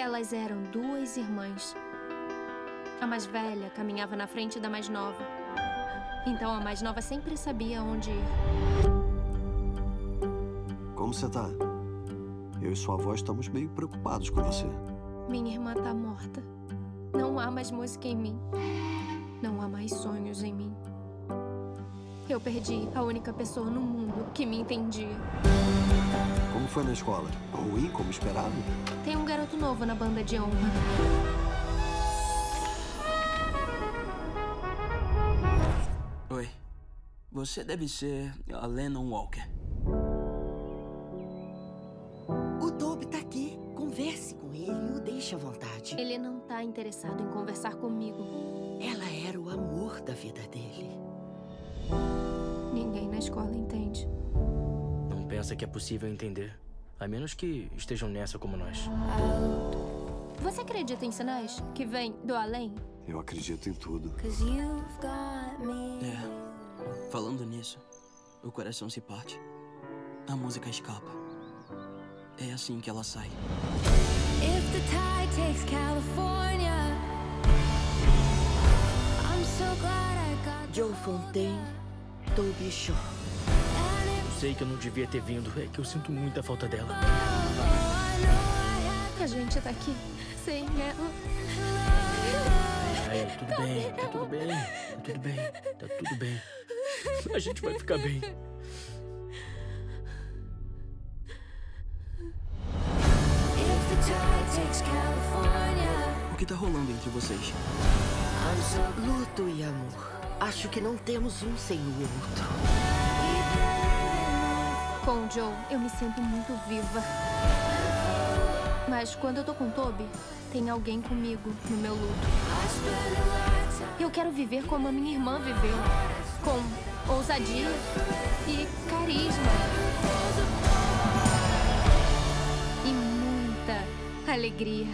Elas eram duas irmãs. A mais velha caminhava na frente da mais nova. Então a mais nova sempre sabia onde ir. Como você tá? Eu e sua avó estamos meio preocupados com você. Minha irmã tá morta. Não há mais música em mim. Não há mais sonhos em mim. Eu perdi a única pessoa no mundo que me entendia. Como foi na escola? Ruim, como esperado? Tem um garoto novo na banda de honra. Oi. Você deve ser a Lennon Walker. O Toby tá aqui. Converse com ele e o deixe à vontade. Ele não tá interessado em conversar comigo. Ela era o amor da vida dele. Escola entende. Não pensa que é possível entender. A menos que estejam nessa como nós. Você acredita em sinais que vêm do além? Eu acredito em tudo. É. Falando nisso, o coração se parte. A música escapa. É assim que ela sai. If the tide takes California, I'm so glad I got Joe Fontaine, Toby Shaw. Sei que eu não devia ter vindo. É que eu sinto muita falta dela. A gente tá aqui sem ela. É, tudo bem, tá tudo bem, tá tudo bem, tá tudo bem. A gente vai ficar bem. O que tá rolando entre vocês? Luto e amor. Acho que não temos um sem o outro. Com o Joe, eu me sinto muito viva. Mas quando eu tô com Toby, tem alguém comigo no meu luto. Eu quero viver como a minha irmã viveu. Com ousadia e carisma. E muita alegria.